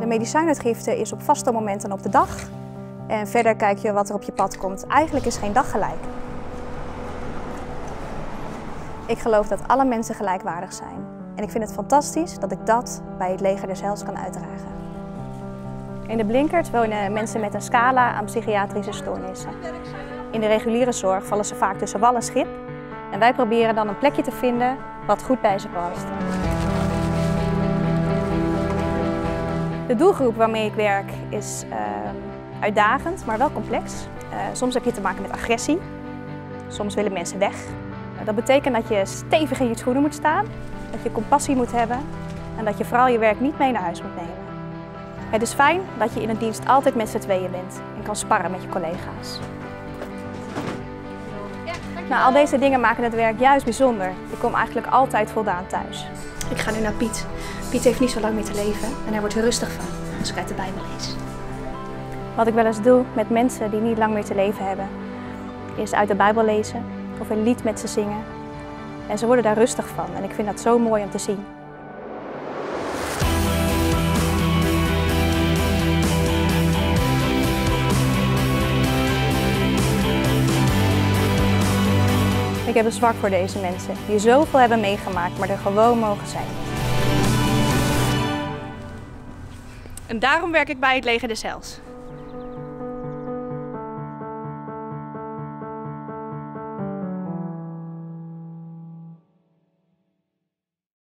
De medicijnuitgifte is op vaste momenten op de dag. En verder kijk je wat er op je pad komt. Eigenlijk is geen dag gelijk. Ik geloof dat alle mensen gelijkwaardig zijn. En ik vind het fantastisch dat ik dat bij het leger des Heils kan uitdragen. In de Blinkert wonen mensen met een scala aan psychiatrische stoornissen. In de reguliere zorg vallen ze vaak tussen wal en schip. En wij proberen dan een plekje te vinden wat goed bij ze past. De doelgroep waarmee ik werk is uh, uitdagend, maar wel complex. Uh, soms heb je te maken met agressie. Soms willen mensen weg. Dat betekent dat je stevig in je schoenen moet staan, dat je compassie moet hebben en dat je vooral je werk niet mee naar huis moet nemen. Het is fijn dat je in een dienst altijd met z'n tweeën bent en kan sparren met je collega's. Nou, al deze dingen maken het werk juist bijzonder. Ik kom eigenlijk altijd voldaan thuis. Ik ga nu naar Piet. Piet heeft niet zo lang meer te leven en hij wordt er rustig van als ik uit de Bijbel lees. Wat ik wel eens doe met mensen die niet lang meer te leven hebben, is uit de Bijbel lezen of een lied met ze zingen. En ze worden daar rustig van en ik vind dat zo mooi om te zien. Ik heb een zwak voor deze mensen, die zoveel hebben meegemaakt, maar er gewoon mogen zijn. En daarom werk ik bij het Leger des Heils.